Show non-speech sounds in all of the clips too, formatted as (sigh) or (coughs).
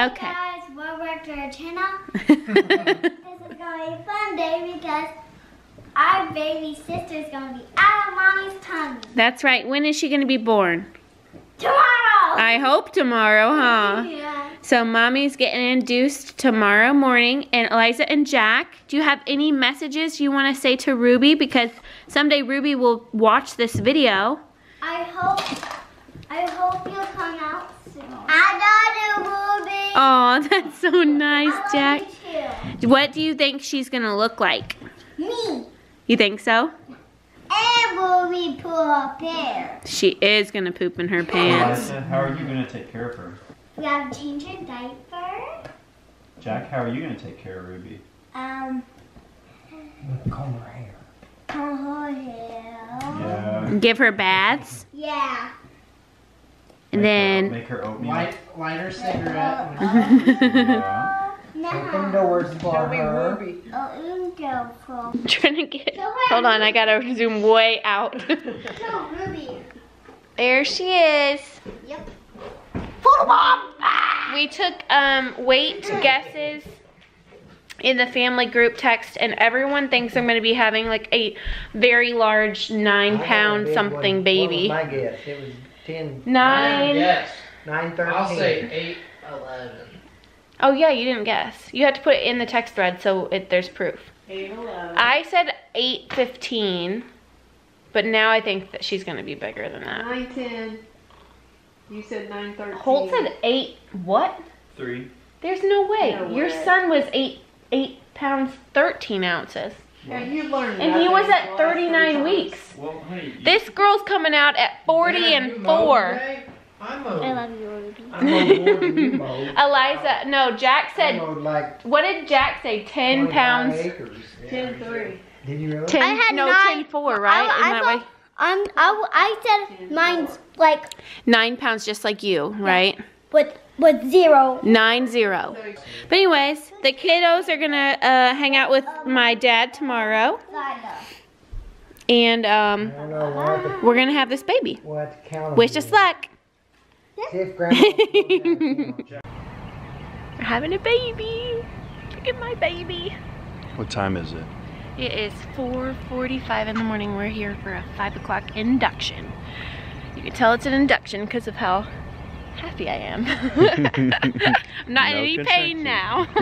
Okay. Hey guys, welcome back to our channel. (laughs) (laughs) this is gonna be a fun day because our baby sister is gonna be out of mommy's tummy That's right. When is she going to be born? tomorrow. I hope tomorrow, huh? Yeah. So mommy's getting induced tomorrow morning. And Eliza and Jack, do you have any messages you want to say to Ruby? Because someday Ruby will watch this video. I hope, I hope you'll come out soon. I love you, Ruby. Oh, that's so nice, Jack. What do you think she's going to look like? Me You think so? and Ruby pull up there. She is going to poop in her pants. Eliza, how are you going to take care of her? We have to change her diaper. Jack, how are you going to take care of Ruby? Um, Comb her hair. comb her hair. Yeah. Give her baths. Yeah. And Make her- then make her oatmeal. Light, light her cigarette. (laughs) (laughs) Yeah. Open doors for her. Ruby. oh, (laughs) trying to get. Hold on, I gotta zoom way out. There she is. Yep. We took um, weight guesses in the family group text, and everyone thinks I'm going to be having like a very large nine I had a pound big something baby. My guess? It was 10, Nine. Yes. 9, 13. I'll say eight, eleven. Oh yeah, you didn't guess. You had to put it in the text thread so it, there's proof. Eight, eleven. I said eight fifteen, but now I think that she's going to be bigger than that. Nine ten. You said nine thirteen. Holt said eight. What? Three. There's no way. No Your way. son was eight eight pounds thirteen ounces, Yeah, you learned. and he was at thirty nine weeks. Well, hey. you- This girl's coming out at forty Yeah, and four. today? I mowed. I love you, Ruby. I mowed more than you (laughs) mowed. Eliza, no, Jack said. like What did Jack say? Ten pounds. acres. Ten three. Did you really? Ten. I had no, nine- ten four, right? I- In I that thought- way. Um, I, I said mine's like Nine pounds, just like you, right? With with zero. Nine zero. But anyways, the kiddos are gonna uh, hang out with my dad tomorrow, and um, don't know what, we're gonna have this baby. Wish us luck. See if grandma. We're having a baby. Look at my baby. What time is it? It is 4.45 in the morning. We're here for a 5 o'clock induction. You can tell it's an induction because of how happy I am. (laughs) I'm not in any contraction. pain now. (laughs)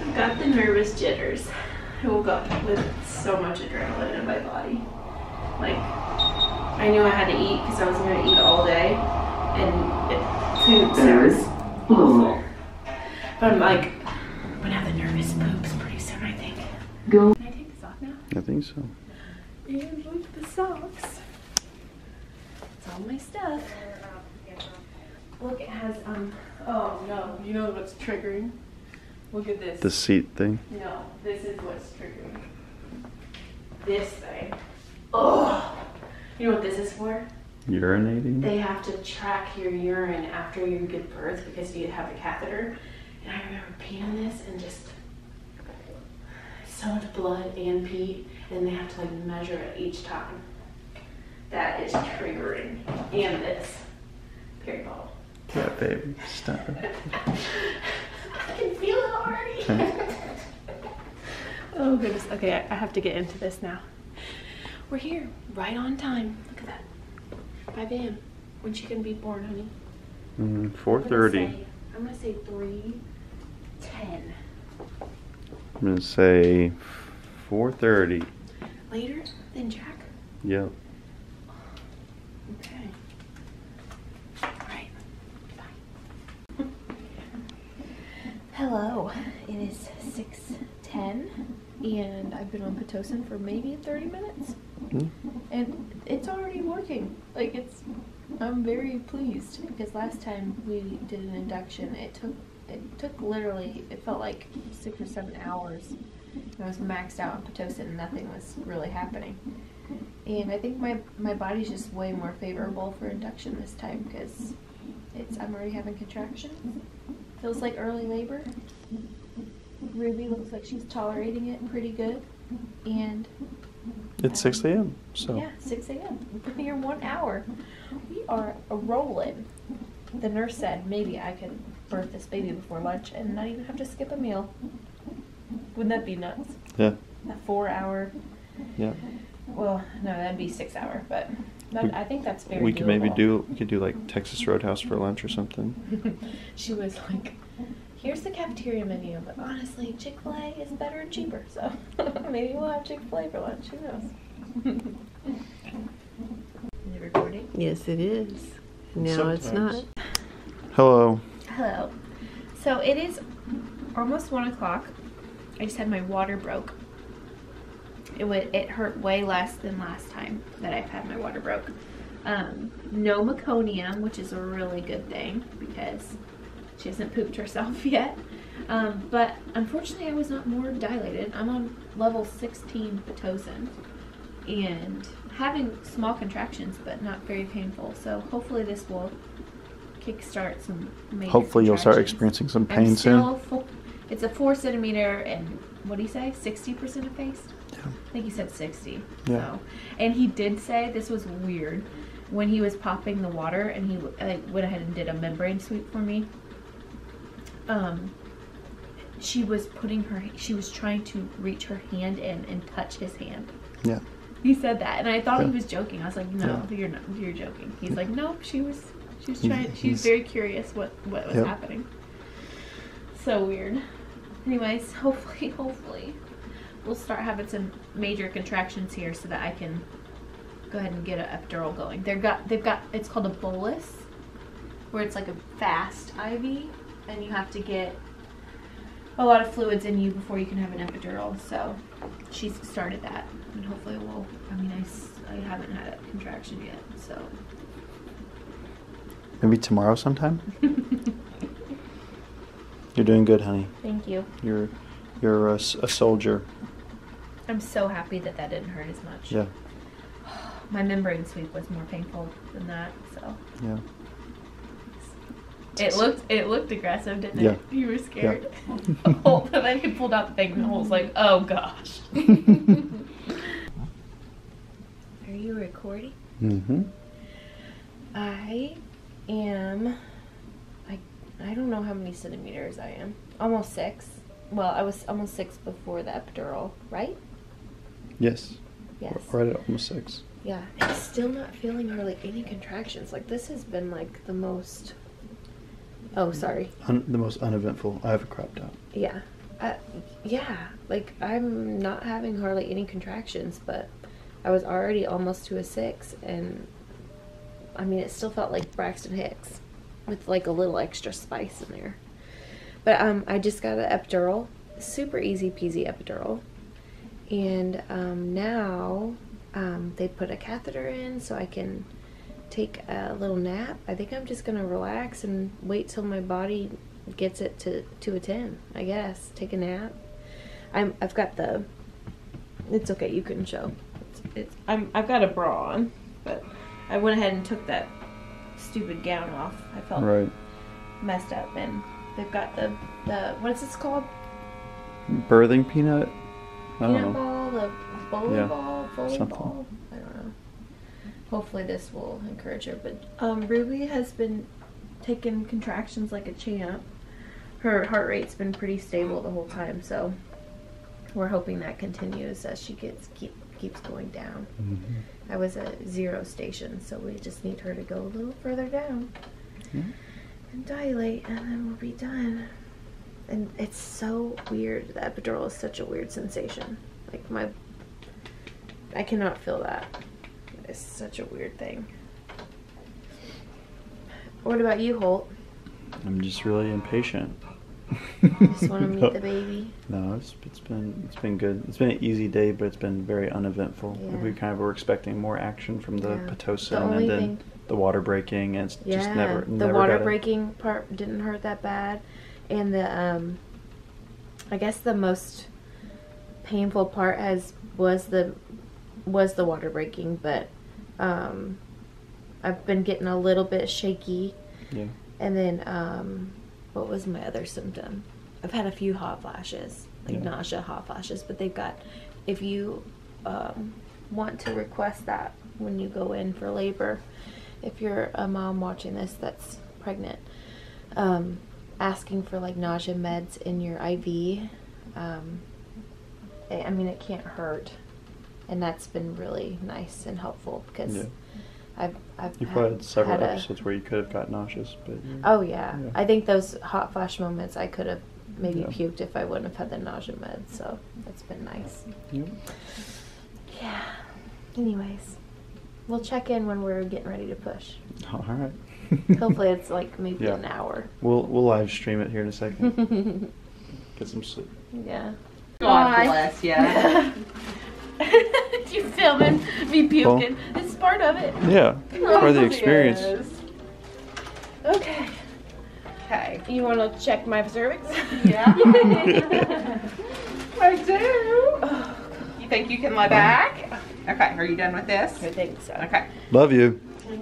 I've got the nervous jitters. I woke up with so much adrenaline in my body. Like, I knew I had to eat because I was going to eat all day. And it, food sounds awful. But I'm like, I'm going to have the nervous poops pretty soon, I think. Can I take this off now? I think so. And look the socks. It's all my stuff. Look, it has, um, Oh no, you know what's triggering? Look at this. The seat thing. No, this is what's triggering. this thing. Oh! You know what this is for? Urinating. They have to track your urine after you give birth because you have a catheter. And I remember peeing this and just so much blood and pee, and they have to like measure it each time. That is triggering. And this period bottle. Yeah, baby. Stop it. (laughs) I can feel it already. (laughs) oh goodness. Okay, I have to get into this now. We're here, right on time. Look at that. 5 a.m. When she can be born, honey. Mm, I'm gonna 4.30. say- I'm gonna say 3, 10. I'm going to say 4.30. Later than Jack? Yep. Okay. Alright. Bye. (laughs) Hello. It is 6.10 and I've been on Pitocin for maybe 30 minutes. Hmm. And it's already working. Like it's I'm very pleased because last time we did an induction it took it took literally it felt like six or seven hours. I was maxed out on Pitocin and nothing was really happening. And I think my my body's just way more favorable for induction this time because it's I'm already having contractions. Feels like early labor. Ruby looks like she's tolerating it pretty good, and It's 6 um, a.m. So Yeah, 6 a.m. We've been here one hour. We are rolling. The nurse said maybe I could birth this baby before lunch and not even have to skip a meal. Wouldn't that be nuts? yeah, A four hour, yeah. well, no, that'd be six hour, but that, We- I think that's very We could maybe do we could do like Texas Roadhouse for lunch or something. (laughs) she was like, here's the cafeteria menu, but honestly, Chick fil A is better and cheaper, so (laughs) maybe we'll have Chick fil A for lunch. Who knows? (laughs) is it recording? Yes, it is. No, it's not. Hello. Hello. So it is almost one o'clock. I just had my water broke. It would it hurt way less than last time that I've had my water broke. Um, no meconium, which is a really good thing because she hasn't pooped herself (laughs) yet. Um, but unfortunately, I was not more dilated. I'm on level 16 pitocin and having small contractions, but not very painful. So hopefully, this will kickstart some major Hopefully you'll start contractions. experiencing some I'm pain soon. still full, it's a four centimeter and what do you say? Sixty percent effaced. Yeah. I think he said sixty. Yeah. So, and he did say this was weird when he was popping the water and he like went ahead and did a membrane sweep for me. Um, she was putting her. She was trying to reach her hand in and touch his hand. Yeah. He said that, and I thought he Yeah. was joking. I was like, "No, you're not. You're joking." He's like, "No, she was. She was He's- trying. She was very curious what what was Yep. happening." So weird. Anyways, (laughs) hopefully, hopefully, we'll start having some major contractions here so that I can go ahead and get an epidural going. They've got they've got it's called a bolus, where it's like a fast IV, and you have to get a lot of fluids in you before you can have an epidural. So she's started that, and hopefully we'll. I mean, I I haven't had a contraction yet, so. Maybe tomorrow sometime. (laughs) You're doing good, honey. Thank you. You're you're a soldier. I'm so happy that that didn't hurt as much. Yeah. (sighs) My membrane sweep was more painful than that, so. Yeah. It looked it looked aggressive, didn't Yeah. it? (laughs) You were scared. Holt, and then he pulled out the thing, and Holt was like, "Oh gosh." (laughs) Are you recording? mm-hmm. I am. I I don't know how many centimeters I am. Almost six. Well, I was almost six before the epidural, right? Yes. Yes. Right at almost six. Yeah, and still not feeling really any contractions. Like this has been like the most. Oh, sorry. Un- the most uneventful. I have a crop top. Yeah. Uh, yeah, like I'm not having hardly any contractions, but I was already almost to a six, and I mean, it still felt like Braxton Hicks with like a little extra spice in there. But um, I just got an epidural, super easy peasy epidural, and um, now um, they put a catheter in so I can take a little nap. I think I'm just gonna relax and wait till my body gets it to to a ten. I guess take a nap. I'm I've got the. It's okay. You couldn't show. It's, it's I'm I've got a bra on, I went ahead and took that stupid gown off. I felt Right. messed up, and they've got the the what is this called? Birthing peanut. I don't Peanut ball, the bowling Yeah, ball, something. I don't know. Hopefully this will encourage her. But um, Ruby has been taking contractions like a champ. Her heart rate's been pretty stable the whole time, so we're hoping that continues as she gets keep keeps going down. Mhm. I was at zero station, so we just need her to go a little further down Yeah. and dilate, and then we'll be done. And it's so weird. The epidural is such a weird sensation. Like my, I cannot feel that. It's such a weird thing. What about you, Holt? I'm just really impatient. Just want to (laughs) meet the baby. No, it's, it's been it's been good. It's been an easy day, but it's been very uneventful. Yeah. We kind of were expecting more action from the Yeah. pitocin, The and then thing- the water breaking, and it's Yeah, just never the never water breaking part didn't hurt that bad, and the um, I guess the most painful part has was the was the water breaking, but um, I've been getting a little bit shaky, Yeah. and then um, what was my other symptom? I've had a few hot flashes, like Yeah. nausea, hot flashes, but they've got if you um, want to request that when you go in for labor. If you're a mom watching this that's pregnant, um, asking for like nausea meds in your IV. Um, I I mean, it can't hurt, and that's been really nice and helpful because Yeah. I've I've You probably had several had a- episodes where you could have got nauseous, but mm-hmm. Oh yeah. Yeah. I think those hot flash moments I could have maybe Yeah. puked if I wouldn't have had the nausea meds. So that's been nice. Yep. Yeah. Anyways, we'll check in when we're getting ready to push. all right. (laughs) Hopefully it's like maybe Yeah. an hour. We'll we'll live stream it here in a second. (laughs) Get some sleep. yeah. God Bye. bless you. (laughs) you filming me puking? It's part of it. Yeah, for the oh, experience. Okay. Okay. You want to check my cervix? Yeah. (laughs) I do. You think you can lie back? Okay. Are you done with this? I think so. Okay. Love you. (laughs)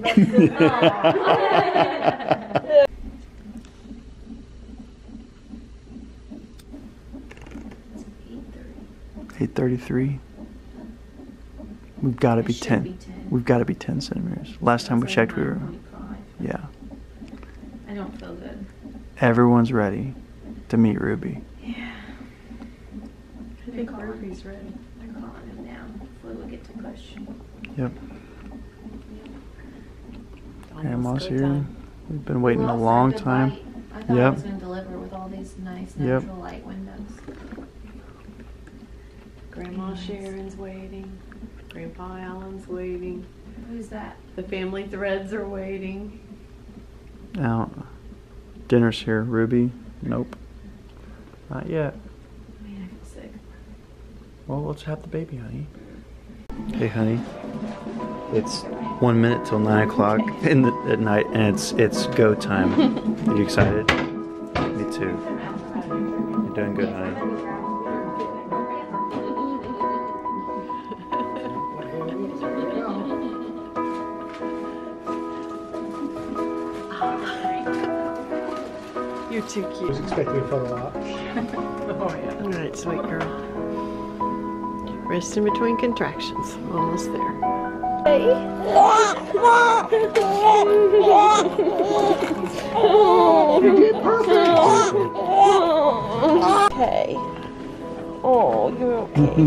Eight thirty-three. We've got to be ten. be 10. We've got to be ten centimeters. Last time we checked, we were. Yeah. I don't feel good. Everyone's ready to meet Ruby. Yeah. I think Ruby's ready. They're calling him now. Hopefully we'll get to push. Yep. Almost Grandma's go here. time. We've been waiting Well, a long time. light. I thought I Yep. was going to deliver with all these nice Yep. natural light windows. Grandma Sharon's waiting. Grandpa Alan's waiting. Who's that? The family threads are waiting. Now, dinner's here. Ruby? Nope. Not yet. Man, I feel sick. Well, let's have the baby, honey. Hey, honey. It's one minute till nine o'clock in the, at night, and it's it's go time. (laughs) Are you excited? Me too. You're doing good, You're too cute. I was expecting a photo op. (laughs) Oh, yeah. All right, sweet girl. Rest in between contractions. Almost there. Okay. Oh, you're okay.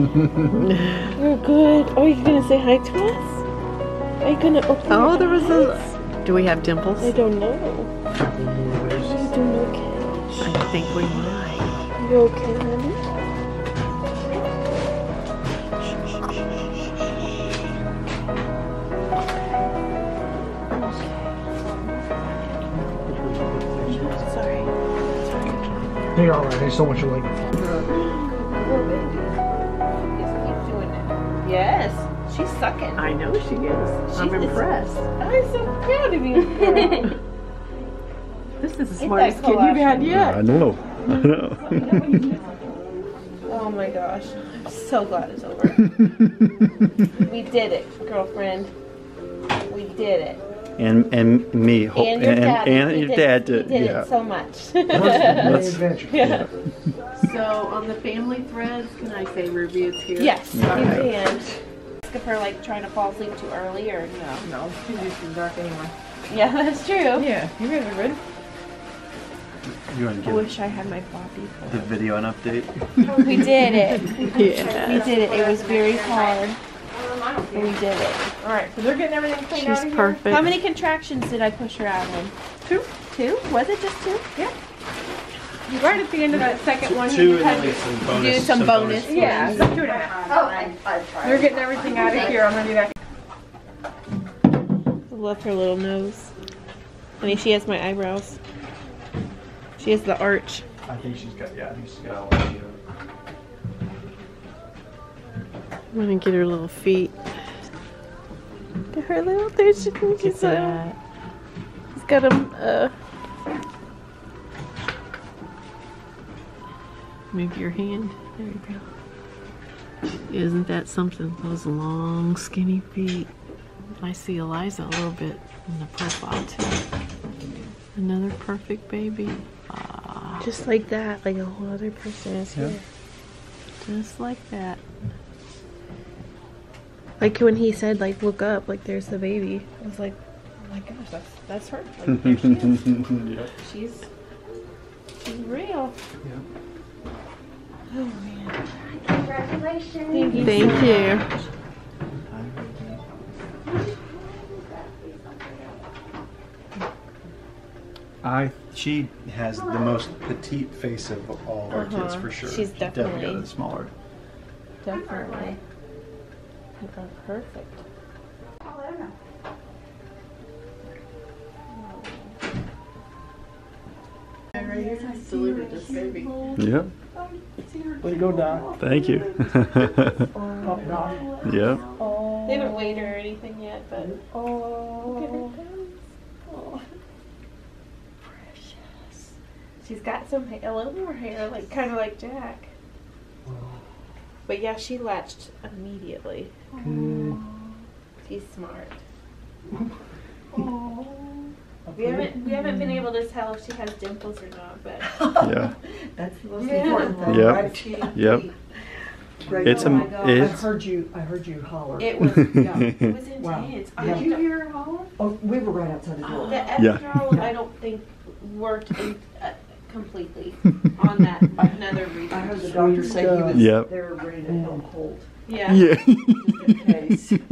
you're good. Oh, you gonna say hi to us? Are you gonna open Oh, your there was a. Do we have dimples? I don't know. Think we might. You okay, honey? Sorry. You're all right. I just don't want you like. Yes, she's sucking. I know she is. I'm impressed. I'm so proud of you. (laughs) (laughs) This is the smartest kid you've had yet. I know. (laughs) I know. oh my gosh. I'm so glad it's over. (laughs) we did it, girlfriend. We did it. and and me. ho- And your and, dad. and we your did, dad did. did yeah. it so much. Let's- (laughs) adventure. yeah. So on the family threads, can I say Ruby is here? Yes, you Okay. can. Ask if her like trying to fall asleep too early or no. No, she's used to dark anyway. Yeah, that's true. Yeah, you guys are good. You want I to give wish I had my floppy. the video an update? We did it. (laughs) Yeah. We did it. It was very hard. but We did it. All right, so they're getting everything cleaned out She's of here. perfect. How many contractions did I push her out in? Two. Two? Was it just two? Yeah. You Right at the end of that second one, Two you had and to- then some bonus. Do some bonus. Yeah, so two and a half. Oh, I, I tried. They're getting everything out of here. I'm gonna do that. I love her little nose. I mean, she has my eyebrows. She has the arch. I think she's got. Yeah, I think she's got all that. I'm gonna get her little feet. Look at her little there's she, Look she's, at uh, that. she's got them. Uh, Move your hand. There you go. Isn't that something? Those long, skinny feet. I see Eliza a little bit in the profile too. Another perfect baby. Just like that, like a whole other person is Yeah. here. just like that. Like when he said, like, look up, like, there's the baby. I was like, oh my gosh, that's, that's her. (laughs) Like, there she is. Yep. She's, she's real. Oh, man. Congratulations. Thank you. I she has the most petite face of all of our kids Uh-huh. for sure. She's definitely- got the smaller. Definitely. You are perfect. Delivered this baby. Yep. Way to go, Doc. Thank you. (laughs) Up, Doc. yep. They haven't weighed her or anything yet, but look at her toes. Oh. She's got some ha- a little more hair, like kind of like Jack. But yeah, she latched immediately. She's smart. (laughs) We haven't we haven't been able to tell if she has dimples or not, but (laughs) Yeah. That's the most Yeah. important thing, Yep. right? Yep. Great. It's Oh a my God. I heard you, I heard you holler. it was (laughs) it yeah. was Wow. intense. Yeah. Did you hear her holler? Oh, we were right outside the door. The Yeah. I don't think worked in, uh, completely on that (laughs) another region. I heard the doctor say he was, Yep. they were ready to help hold, Yeah, yeah. just in case. (laughs)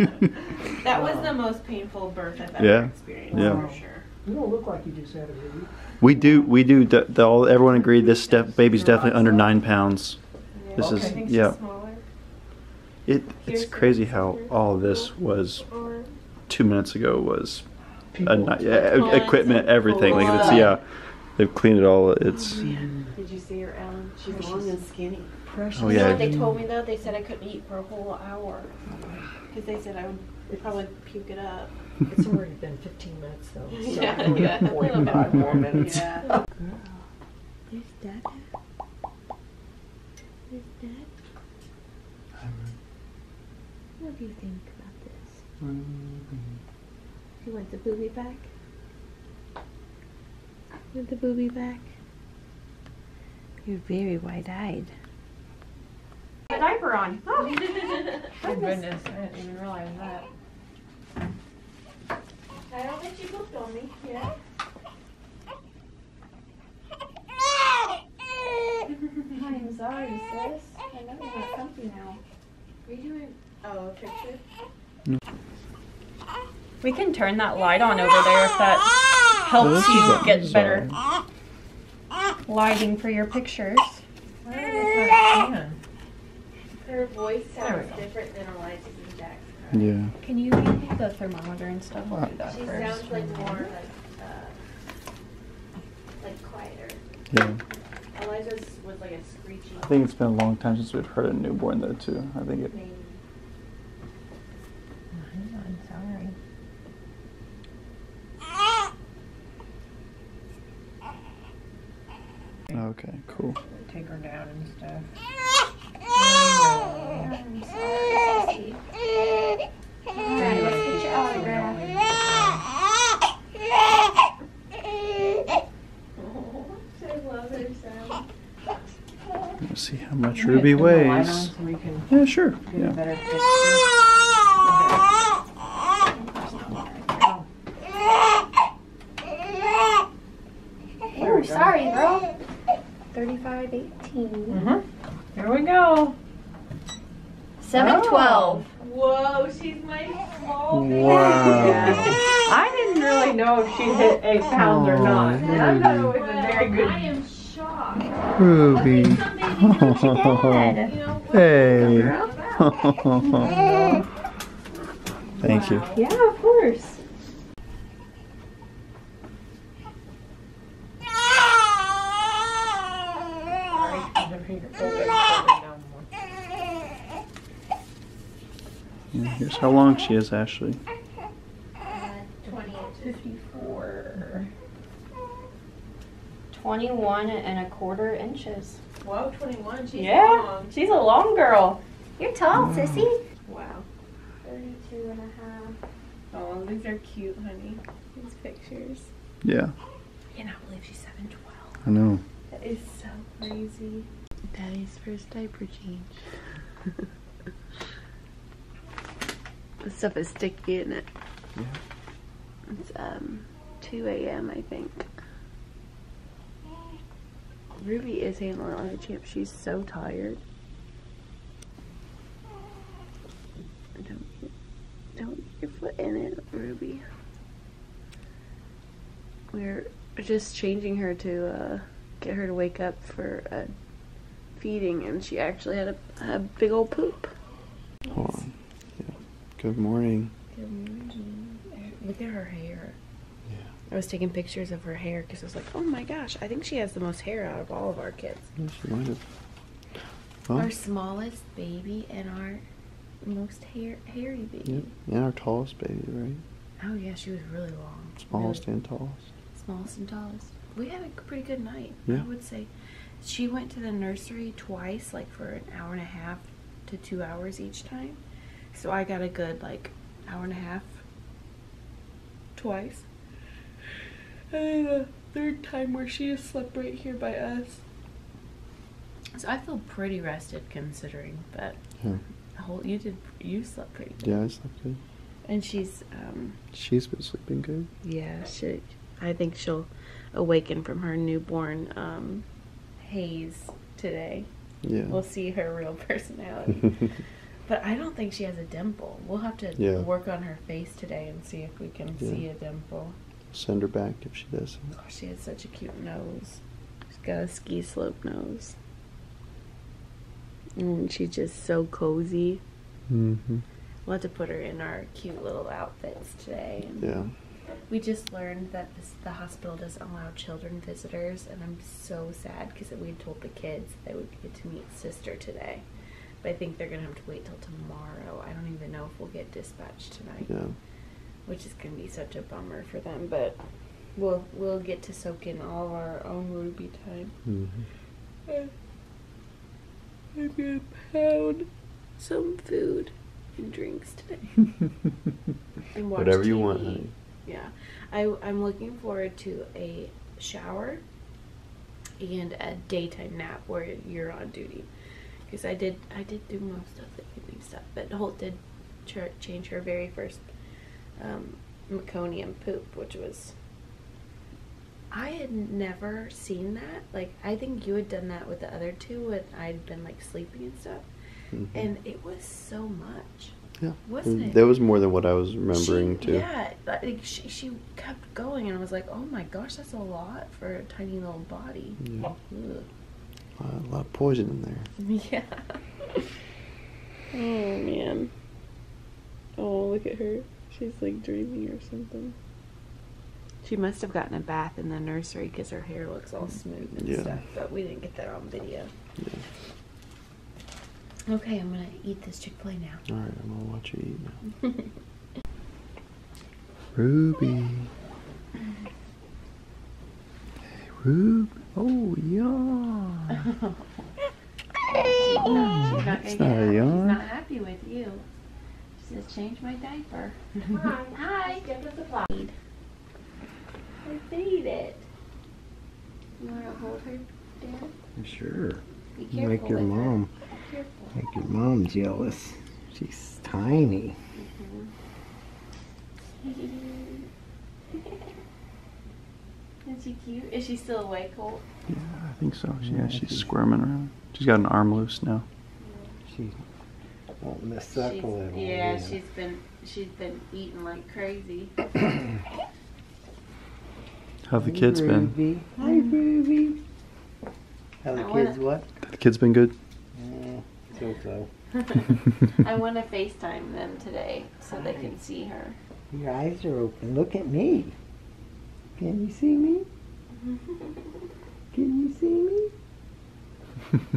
that was the uh, most painful birth I've ever Yeah. experienced Yeah. for sure. You don't look like you just had a baby. we do we do the, the, all everyone agreed this step baby's definitely under nine pounds. This I is think she's yeah. smaller. It it's crazy how all of this was Or two minutes ago was a, People. ni- yeah, Tons equipment everything like it's yeah they've cleaned it all it's oh, did you see her, Ellen? She's long and skinny. Precious. Oh, You know yeah. what they told me though? They said I couldn't eat for a whole hour because they said I would probably puke it up. It's already been fifteen minutes though. (laughs) so Yeah, yeah, a little bit Forty-five more minutes. Yeah. There's Dad. There's Dad. What do you think about this? Mm-hmm. She wants the booby back. Want the booby back? You're very wide-eyed. A diaper on. Oh, (laughs) goodness. I didn't even realize that. I don't think she looked on me. Yeah. (laughs) I'm sorry, sis. I know you're not comfy now. Are you doing? Oh, a picture. We can turn that light on over there if that helps you get better all- lighting for your pictures. Her voice sounds different than Eliza's and Jack's. yeah Can you give me the thermometer and stuff? I'll do that She first. sounds like more like, uh, like quieter. yeah Eliza's was like a screechy. I think it's been a long time since we've heard a newborn though too I think it maybe. I'm sorry. Okay cool Take her down and stuff. Um, I'm sorry, sissy. Let's get your autograph. (laughs) I love her sound. let's see how much Ruby turn the light on weighs So yeah sure yeah better picture. Oh, sorry, girl. 35, 18. Mm-hmm. Here we go. 712. Whoa, she's my small baby. wow (laughs) I didn't really know if she hit eight pounds or not. And I thought it was a very good. I am shocked. Ruby Some babies don't, Dad. you know, hey (laughs) thank you Yeah, of course. Yeah, here's how long she is Ashley uh, 54. 21 and a quarter inches. Whoa, 21. She's Yeah, long. she's a long girl. You're tall, mm. sissy. Wow. 32 and a half. Oh, these are cute, honey. These pictures. yeah I cannot believe she's 712. I know That is so crazy. Daddy's first diaper change. (laughs) The stuff is sticky in it. Yeah. It's um 2 a.m. I think. Ruby is handling it like a champ. She's so tired. Don't get, don't get your foot in it, Ruby. We're just changing her to uh, get her to wake up for uh, feeding, and she actually had a, a big old poop. Hold on. Yeah. Good morning. Good morning. Look at her hair. Yeah. I was taking pictures of her hair because I was like, oh my gosh, I think she has the most hair out of all of our kids. Yeah, she might have. Well, Our smallest baby and our most hair hairy yeah. baby. And our tallest baby, right? Oh yeah, she was really long. Smallest Really and tallest. smallest and tallest. We had a pretty good night. Yeah. I would say. She went to the nursery twice, like for an hour and a half to two hours each time. So I got a good like hour and a half twice. And then the third time where she just slept right here by us. So I feel pretty rested considering, but Yeah. the whole you did you slept pretty good. Yeah, I slept good. And she's um She's been sleeping good. yeah, she I think she'll awaken from her newborn um haze today. Yeah. We'll see her real (laughs) personality. (laughs) but I don't think she has a dimple. We'll have to Yeah. work on her face today and see if we can Yeah. see a dimple. Send her back if she doesn't. Oh, she has such a cute nose. She's got a ski slope nose. And she's just so cozy. Mm-hmm. We'll have to put her in our cute little outfits today. Yeah. We just learned that this, the hospital doesn't allow children visitors, and I'm so sad because we told the kids they would get to meet sister today. But I think they're gonna have to wait till tomorrow. I don't even know if we'll get dispatched tonight, Yeah. which is gonna be such a bummer for them. But we'll we'll get to soak in all of our own Ruby time. Mm-hmm. I'm gonna pound some food and drinks today. (laughs) And watch Whatever you want, honey. Yeah, I, I'm looking forward to a shower and a daytime nap where you're on duty. Because I did, I did do most of the evening stuff, but Holt did ch- change her very first um, meconium poop, which was. I had never seen that. Like, I think you had done that with the other two when I'd been like sleeping and stuff, Mhm. and it was so much. yeah. wasn't it? That was more than what I was remembering She- too. Yeah, like she, she kept going, and I was like, oh my gosh, that's a lot for a tiny little body. Yeah. Ugh. A lot, a lot of poison in there. (laughs) Yeah. oh man. Oh, look at her. She's like dreaming or something. She must have gotten a bath in the nursery because her hair looks all smooth and Yeah. stuff, but we didn't get that on video. Yeah. Okay, I'm gonna eat this Chick Fil A now. All right, I'm gonna watch you eat now. (laughs) Ruby. Mm. Hey, Ruby. Oh, yeah. She's not, she's not, That's gonna not get a happy. yawn. She's not happy with you. She says, change my diaper. Hi. Feed. I feed it. You want to hold her, Dad? Sure. Be careful Make your with mom, Be careful. make your mom jealous. She's tiny. Mm-hmm. (laughs) Is she cute? Is she still awake, Holt? Yeah, I think so. Yeah, Yeah, she's she's- squirming around. She's got an arm loose now. She's wanting to suck She's- a little. yeah, she's been she's been eating like crazy. (coughs) How have the kids been? Ruby. Hi, Ruby. How the I wanna- kids what? The kids been good? Eh, so so. (laughs) I want to (laughs) FaceTime them today so they can see her. Your eyes are open. Look at me. Can you see me? Can you see me? (laughs)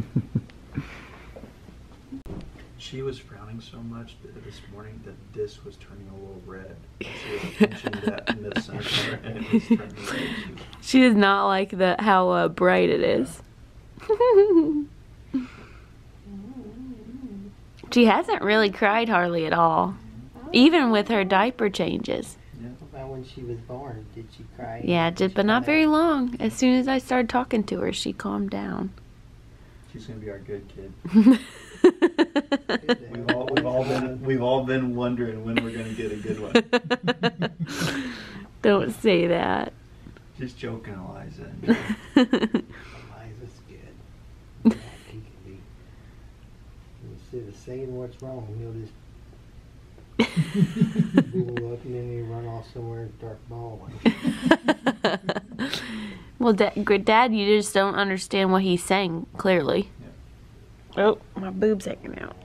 She was frowning so much this morning that this was turning a little red. She was (laughs) pinching that in the center and it was turning red. She does not like the how uh, bright it is. (laughs) she hasn't really cried hardly at all, even with her diaper changes. About when she was born, did she cry? Yeah, Did just, but not very out? long. As soon as I started talking to her, she calmed down. She's gonna be our good kid. (laughs) We've all, we've all been we've all been wondering when we're gonna get a good one. (laughs) Don't say that. Just joking, Eliza. (laughs) Eliza's good. Yeah, he can be. Instead of saying what's wrong, he'll just (laughs) blow up and then he run off somewhere and start bawling. (laughs) well, da- good dad, you just don't understand what he's saying clearly. Oh, my boob's hanging out.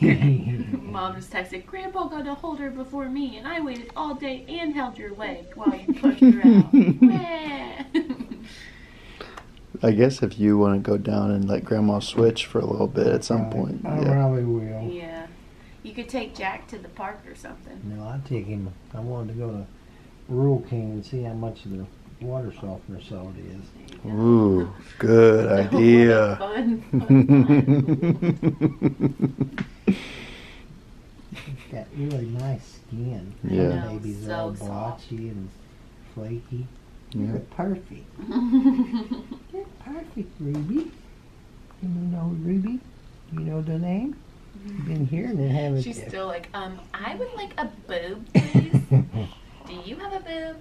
Mom just texted, Grandpa got to hold her before me, and I waited all day and held your leg while you (laughs) pushed her out. I guess if you want to go down and let Grandma switch for a little bit at some point. I yeah. probably will. yeah. You could take Jack to the park or something. No, I'd take him. I wanted to go to Rural King and see how much of the water softener salt is. Ooh, good (laughs) idea. Fun, fun It's got really nice skin. Yeah. The I know, baby's so all soft. blotchy and flaky. Yeah. You're perfect. (laughs) You're perfect, Ruby. You know Ruby? You know the name? You've been here and haven't She's you? still like, um, I would like a boob, please. (laughs) Do you have a boob?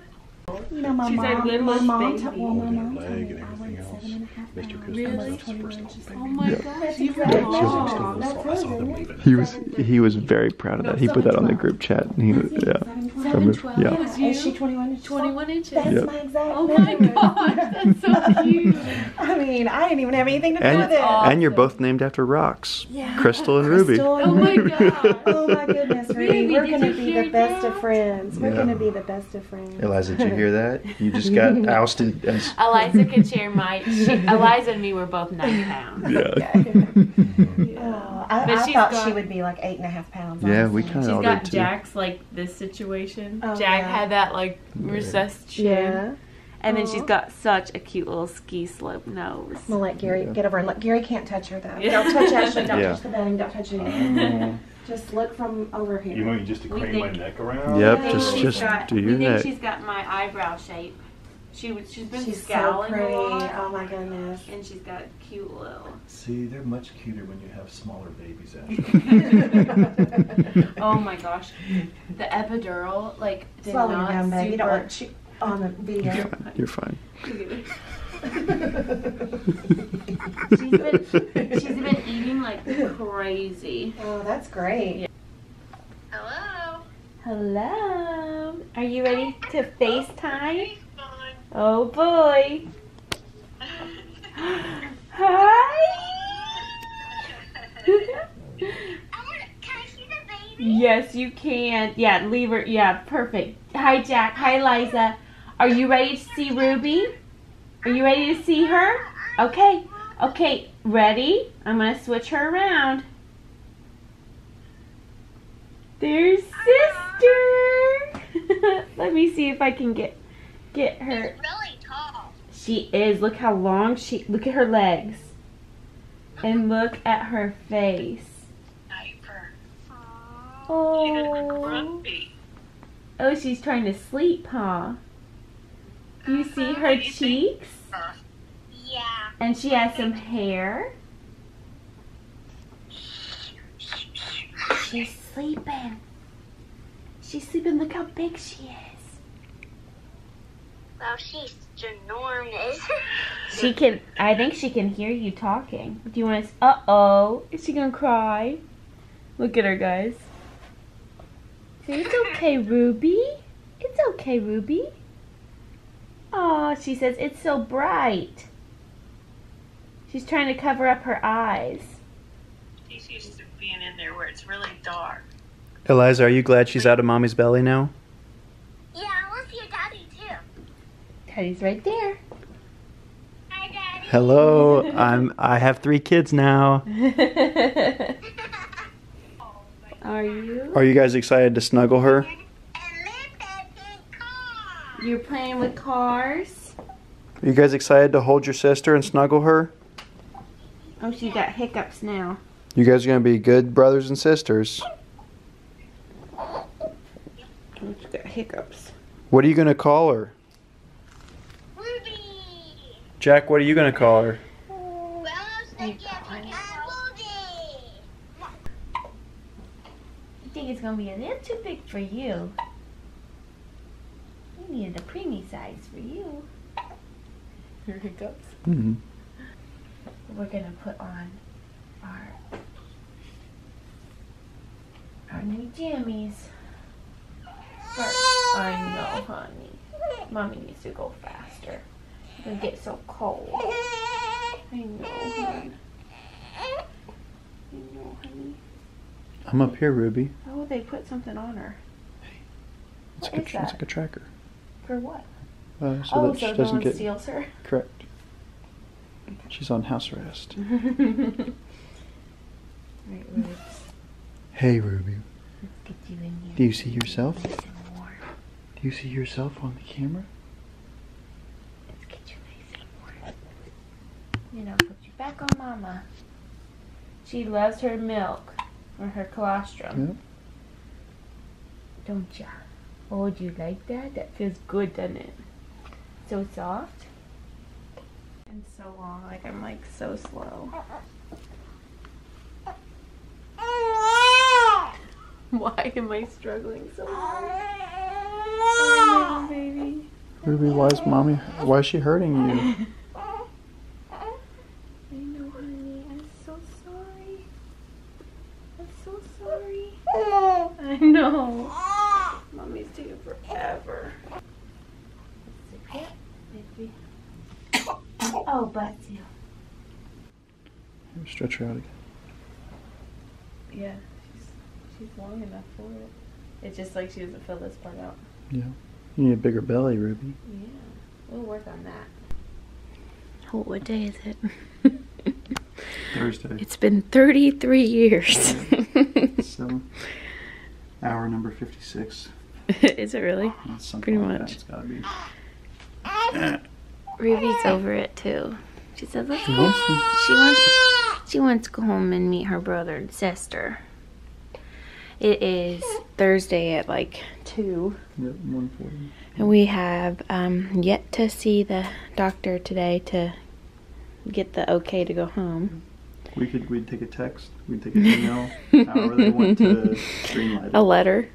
You know, my She's mom, my mom, baby. well, my mom told me and I everything weighed seven and a half Mr. pounds. Christmas, I was 21 inches little Oh my Yeah. gosh, That's you exactly were what She was Mom, that's so I saw them her, leaving. He was he was very proud of that. He put that on the group chat. And he was yeah. Seven, From twelve yeah. was you? Is she 21 inches? 21 inches. That's Yeah. my exact Oh my gosh, that's so (laughs) cute. I mean, I didn't even have anything to do And with it. and you're both named after rocks. Yeah. Crystal and Ruby. Crystal Oh my god. (laughs) Oh my goodness, Ruby. Ruby, We're gonna be the best that? of friends. We're Yeah. gonna be the best of friends. Eliza, did you hear that? You just got (laughs) ousted as (laughs) Eliza could share my. She, Eliza and me were both nine pounds. yeah. (laughs) Oh, I, But I she's thought got- she would be like eight and a half pounds. Yeah, we honestly. kind She's of all got. Jack's like this situation. Oh, Jack yeah. had that like recessed chin. Yeah. And then she's got such a cute little ski slope nose. I'm gonna let Gary get over and let Gary can't touch her though. Yeah. Don't touch Ashley. Don't Yeah. touch the bedding. Don't touch oh. anything. Just look from over here. You want me just to We crane my think- neck around? Yep, We think just she's just got- do we your think neck. she's got my eyebrow shape. She was she's been She's so scowling pretty. a lot, Oh my goodness. and she's got cute little. See, they're much cuter when you have smaller babies, Ashley. (laughs) (laughs) Oh my gosh, the epidural like did Swallow not gum, baby. You don't super- want to chew on the video. You're fine. You're fine. she's (laughs) been she's been eating like (laughs) crazy. Oh, that's great. Hello. Hello. Are you ready to FaceTime? Oh boy. (laughs) Hi. yes, you can. Yeah, leave her. Yeah, perfect. Hi, Jack. Hi, Liza. Are you ready to see Ruby? Are you ready to see her? Okay. Okay. Ready? I'm gonna switch her around. There's sister. (laughs) Let me see if I can get get her. She's really tall. She is. Look how long she. Look at her legs. And (laughs) look at her face. Oh. Oh, she's trying to sleep, huh? Do you see her cheeks? Yeah. And she has some hair. She's sleeping. She's sleeping. Look how big she is. Well, she's ginormous. (laughs) She can. I think she can hear you talking. Do you want to? Uh oh. Is she gonna cry? Look at her, guys. Say, It's okay, (laughs) Ruby. It's okay, Ruby. Oh, she says it's so bright. She's trying to cover up her eyes. She's used to being in there where it's really dark. Eliza, are you glad she's out of mommy's belly now? yeah, I want to see your daddy too. Daddy's right there. Hi, daddy. Hello, (laughs) I'm. I have three kids now. (laughs) Are you? Are you guys excited to snuggle her? You're playing with cars? Are you guys excited to hold your sister and snuggle her? Oh, she's got hiccups now. You guys are gonna be good brothers and sisters. She's got hiccups. What are you gonna call her? Ruby. Jack, what are you gonna call her? I think it's gonna be a little too big for you. We needed a preemie size for you. Here hiccups. Mm-hmm. We're gonna put on our our new jammies. First, I know, honey. Mommy needs to go faster. It's gonna get so cold. I know, honey. I know, honey. I'm up here, Ruby. Oh, they put something on her. It's, What like a, tr- it's like a tracker. For what? Uh, so oh, that so she no doesn't one get steals her? correct. She's on house arrest. (laughs) right. Hey, Ruby. Let's get you in here. Do you see yourself? Nice and warm. Do you see yourself on the camera? Let's get you nice and warm. You know, put you back on Mama. She loves her milk or her colostrum. Yep. Don't ya? Oh, do you like that? That feels good, doesn't it? So soft. And so long. Like I'm like so slow. (laughs) Why am I struggling so hard? Oh, baby. Ruby, why is mommy? Why is she hurting you? (laughs) I know, honey. I'm so sorry. I'm so sorry. I know. Mommy's taking forever. Sit here, baby. Oh, bless you. Stretch her out again. Yeah, she's she's long enough for it. It's just like she doesn't fill this part out. Yeah. You need a bigger belly, Ruby. Yeah, we'll work on that. Oh, what day is it? (laughs) Thursday. It's been 33 years. So, hour number 56. (laughs) is it really? That's Pretty like much. That. It's gotta be. (coughs) Ruby's over it too. She said, "Let's go. She wants. She wants to go home and meet her brother and sister. It is Thursday at like two, Yep, 140. and we have um, yet to see the doctor today to get the okay to go home. We could we'd take a text, we'd take an email, (laughs) however they want to it. A letter.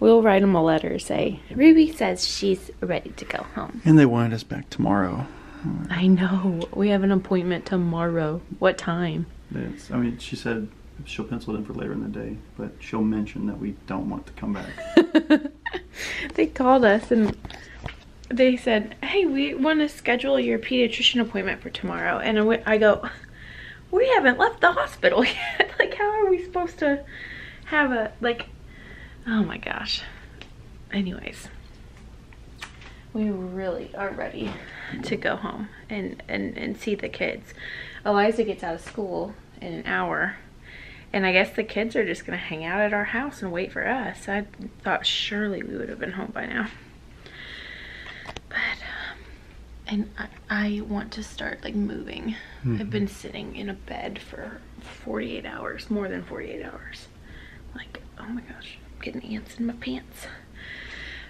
We'll write them a letter. Say Ruby says she's ready to go home. And they wanted us back tomorrow. I know. We have an appointment tomorrow. What time? It's, I mean, she said she'll pencil it in for later in the day, but she'll mention that we don't want to come back. (laughs) they called us and they said, "Hey, we want to schedule your pediatrician appointment for tomorrow." And I go, "We haven't left the hospital (laughs) yet. like, how are we supposed to have a like?" Oh my gosh. Anyways, we really are ready to go home and and and see the kids. Eliza gets out of school in an hour. And I guess the kids are just gonna hang out at our house and wait for us. I thought surely we would have been home by now. But um, and I, I want to start like moving. I've been sitting in a bed for 48 hours, more than 48 hours. Like, oh my gosh, I'm getting ants in my pants.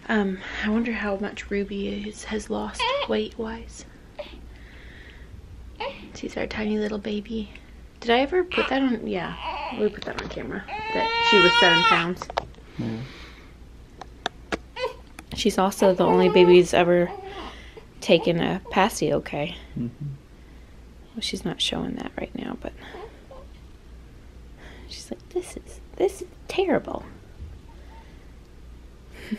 Um, I wonder how much Ruby is has lost weight wise. She's our tiny little baby. Did I ever put that on? Yeah, we put that on camera. That she was seven pounds. She's also the only baby who's ever taken a passy okay. Mhm. Well, she's not showing that right now, but she's like, this is this is terrible. (laughs)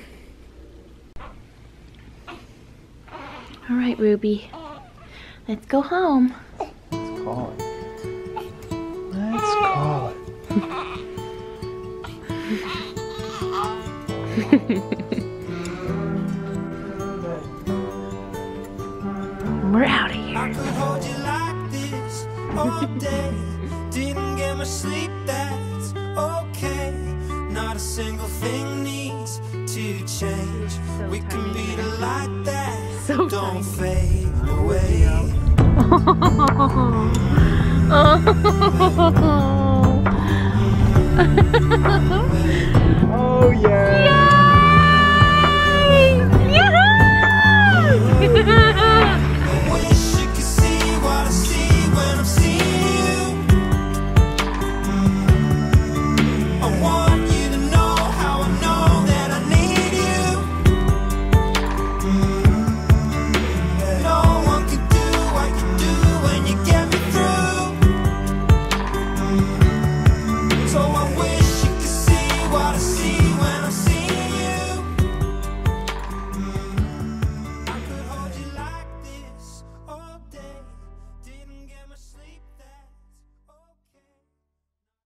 All right, Ruby, let's go home. Let's call it. Let's call it. (laughs) We're out of here. I could hold you like this all day. Didn't get much sleep, that's okay. Not a single thing needs to change. we can be the light that (laughs) So don't fade (laughs) away. oh. Oh (laughs) yeah.